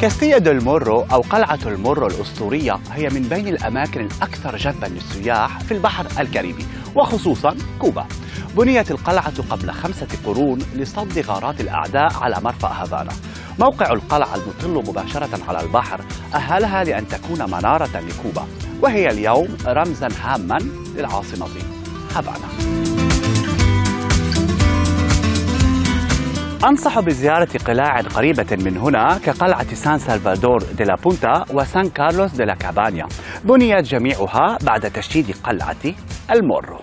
كاستيا دول مورو أو قلعة المورو الأسطورية هي من بين الأماكن الأكثر جذبا للسياح في البحر الكاريبي وخصوصا كوبا. بنيت القلعة قبل خمسة قرون لصد غارات الأعداء على مرفأ هافانا. موقع القلعة المطل مباشرة على البحر أهلها لأن تكون منارة لكوبا وهي اليوم رمزا هاما للعاصمة هافانا. أنصح بزيارة قلاع قريبة من هنا كقلعة سان سلفادور دي لا بونتا وسان كارلوس دي لا كابانيا. بنيت جميعها بعد تشييد قلعة المورو.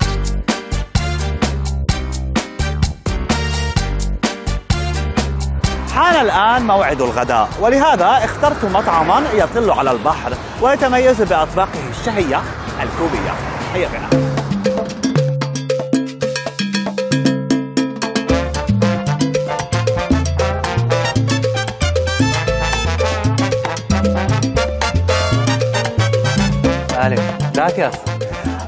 حان الآن موعد الغداء ولهذا اخترت مطعما يطل على البحر ويتميز بأطباقه الشهية الكوبية. هيا بنا. ألف جاتياس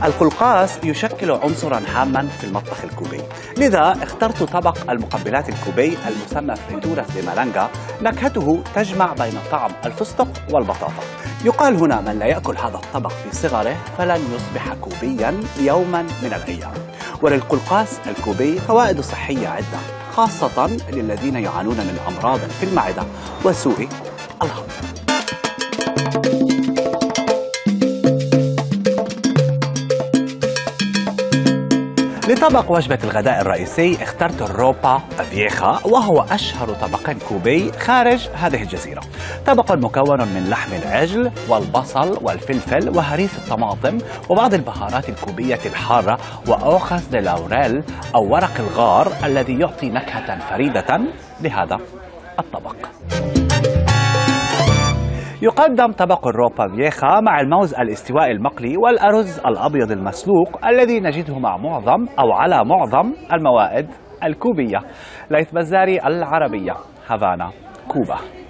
القلقاس يشكل عنصرا هاما في المطبخ الكوبي. لذا اخترت طبق المقبلات الكوبي المسمى frituras de malanga نكهته تجمع بين طعم الفستق والبطاطا. يقال هنا من لا يأكل هذا الطبق في صغره فلن يصبح كوبيا يوما من الأيام. وللقلقاس الكوبي فوائد صحية عدة خاصة للذين يعانون من أمراض في المعدة وسوء الهضم لطبق وجبة الغداء الرئيسي اخترت ال ropa vieja وهو أشهر طبق كوبي خارج هذه الجزيرة. طبق مكون من لحم العجل والبصل والفلفل وهريس الطماطم وبعض البهارات الكوبية الحارة و hojas de laurel أو ورق الغار الذي يعطي نكهة فريدة. لهذا الطبق. يقدم طبق الروبا فييخا مع الموز الاستوائي المقلي والأرز الأبيض المسلوق الذي نجده مع معظم أو على معظم الموائد الكوبية. ليث بزاري العربية هافانا كوبا.